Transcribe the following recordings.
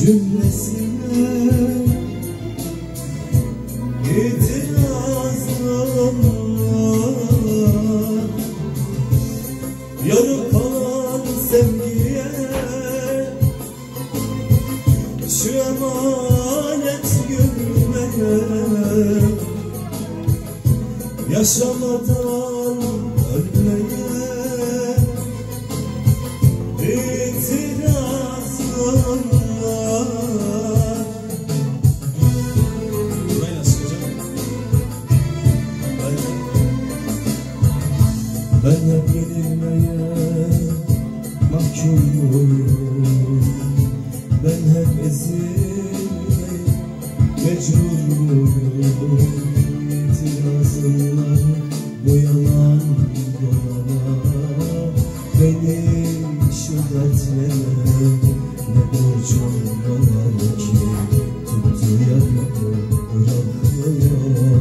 cümlesine itirazım var Yarı kalan sevgiye şu emanet gülmeye Yaşamadan ölmeye Ben hep yenilmeye mahkumum Ben hep ezilmeye mecburum. İtirazım var bu yalan dolana Beni şu dertlere ne borcum var ki? Tuttu yaktı bırakmıyor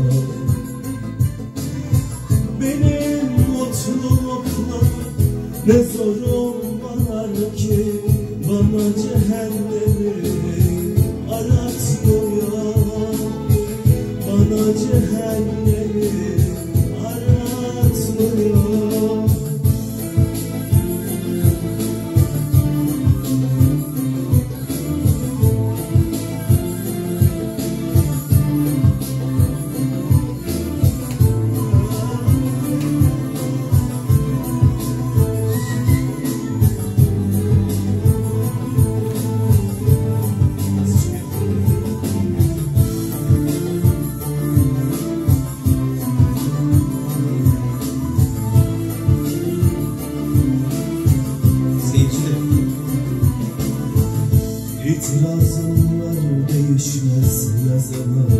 ne zorum var ki Bana cehennemi aratmıyor Bana cehennemi İtirazım var değişmez ne zaman?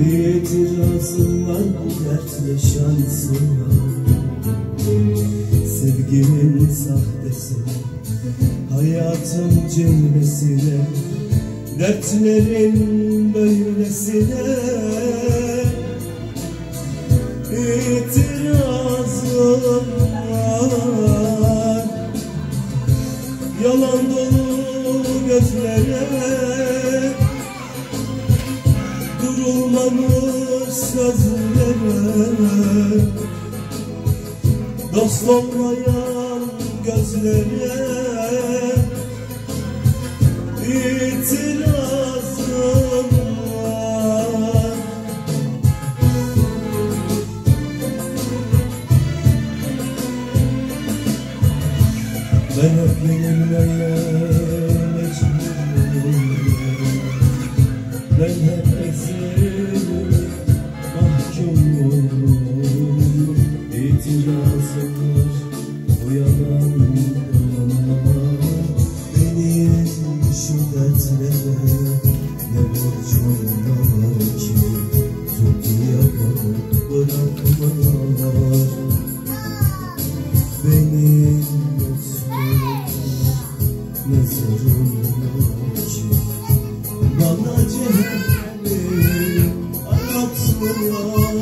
İtirazım bu dertle şansıma Sevgimin sahtesine Hayatın cümlesine Dertlerin böylesine Durulmamış sözlere Dost olmayan gözlere İtirazım var. Ben hep yenilmeye mecburum Ben hep şu dertlere Ne borcum ki Tut yapıp bırakmıyorlar Beni mutsuz mezarım var ki Bana cehennemi anlatmıyorlar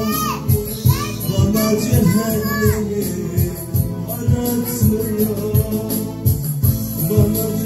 Bana cehennemi aratmıyor Bana